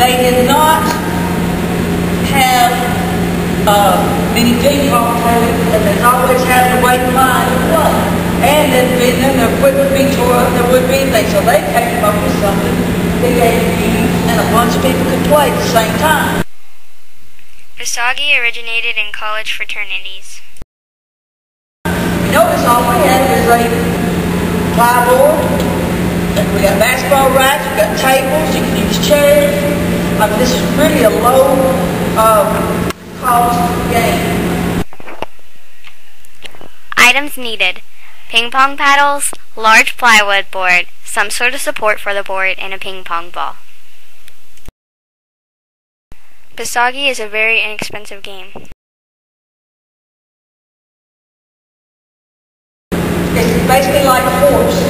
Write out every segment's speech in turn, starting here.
they did not have uh, many tables, and they always had to wait in line to play. And then, then their equipment be tore up, there would be things, so they came up with something that gave you and a bunch of people could play at the same time. PSAGI originated in college fraternities. You notice all we have is a plyboard, and we got basketball racks, we got tables, you can use chairs. I mean, this is really a low uh, cost game. Items needed. Ping pong paddles, large plywood board, some sort of support for the board, and a ping pong ball. PSAGI is a very inexpensive game. It's basically like a horse.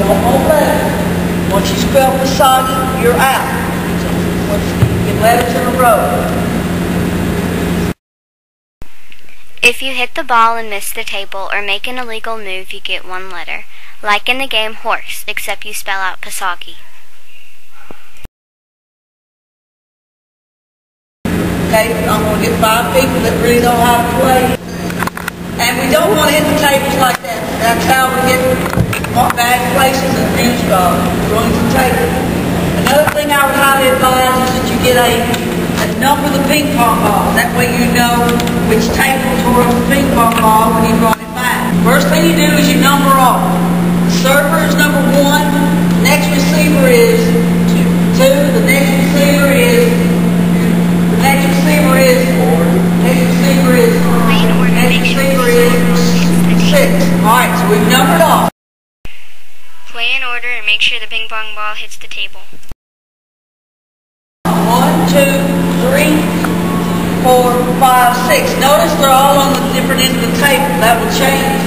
Don't hold back. Once you spell PSAGI, you're out. So once you get letters in a row. If you hit the ball and miss the table or make an illegal move, you get one letter. Like in the game Horse, except you spell out PSAGI. Okay, I'm gonna get five people that really know how to play. And we don't want to hit the tables like that. That's how we get bad places and abuse uh, ruins the table. Another thing I would highly advise is that you get a, a number of the ping pong ball. That way you know which table tore up the ping pong ball when you brought it back. First thing you do is you number off. The server is number one. The next receiver is two. two. The next receiver is the next receiver is four. Next receiver is next receiver is six. All right, so we've numbered off. Play in order and make sure the ping pong ball hits the table. Two, three, four, five, six. Notice they're all on the different end of the table. That will change.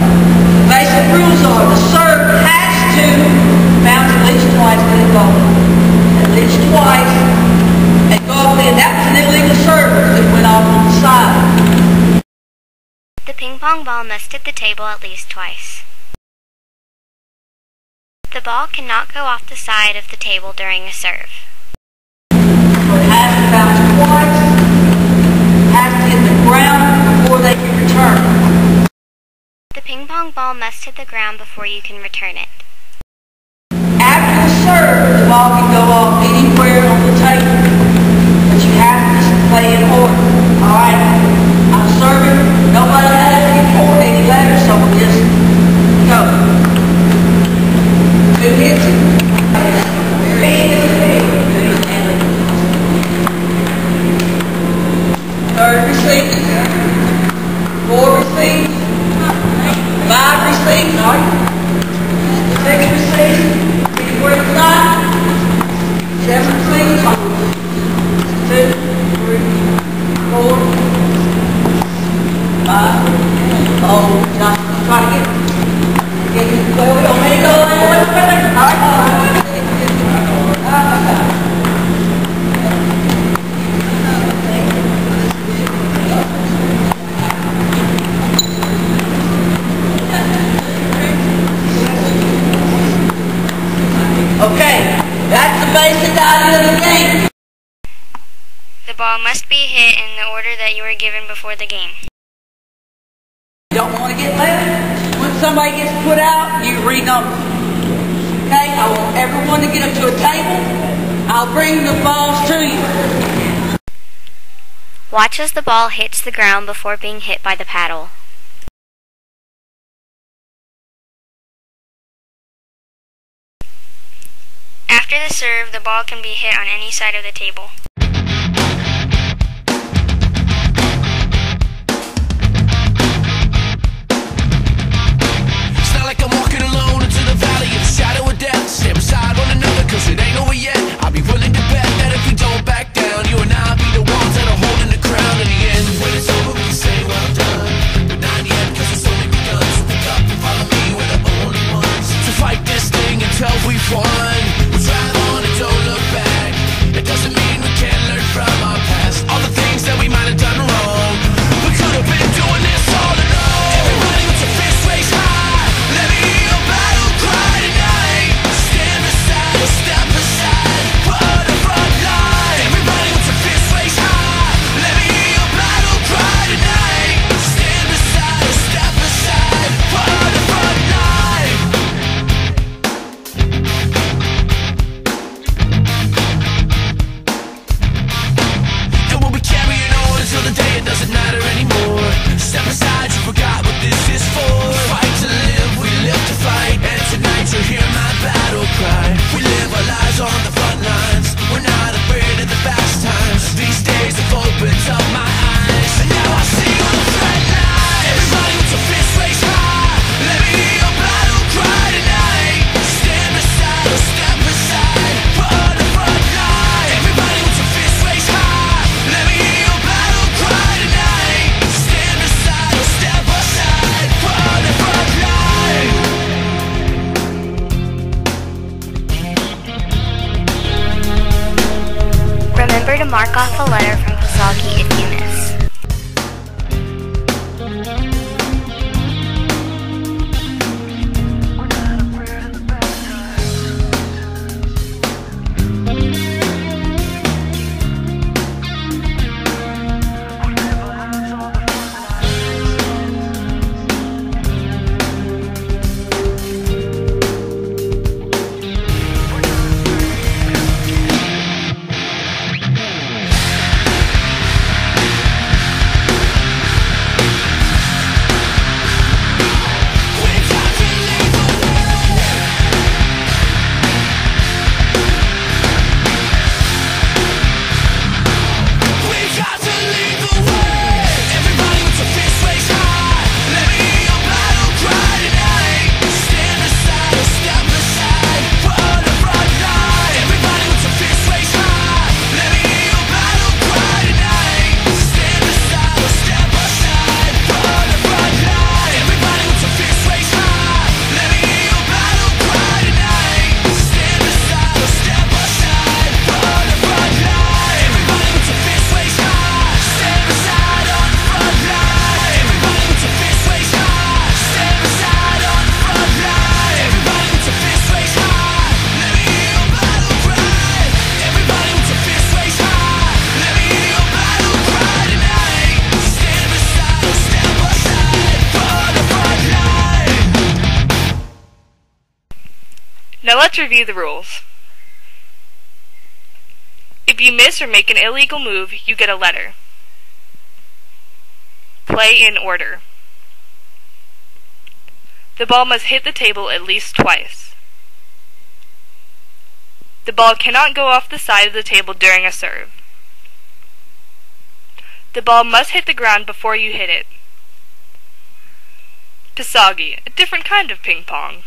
The basic rules are the serve has to bounce at least twice with the goal. At least twice. And go off in. That was an illegal serve that went off on the side. The ping pong ball must hit the table at least twice. The ball cannot go off the side of the table during a serve. So it has to bounce twice. Has to hit the ground before they can return. The ping pong ball must hit the ground before you can return it. After the serve, the ball can go off anywhere on the table. But you have to play in order. All right? I'm serving. Nobody has any or any letters, so we'll just go. Who hits it? Third receipt. Four receipts. Five receipts. All right? Six receipts. Where it's not. Seven receipts. Two, three, four, five. Oh, John, try to get, get, well, we don't make it go like that. All right, all right. Okay, that's the basic idea of the game. The ball must be hit in the order that you were given before the game. You don't want to get left. When somebody gets put out, you renumber. Okay, I want everyone to get up to a table. I'll bring the balls to you. Watch as the ball hits the ground before being hit by the paddle. After the serve, the ball can be hit on any side of the table. To mark off a letter from PSAGI if you miss. Let's review the rules. If you miss or make an illegal move, you get a letter. Play in order. The ball must hit the table at least twice. The ball cannot go off the side of the table during a serve. The ball must hit the ground before you hit it. PSAGI, a different kind of ping pong.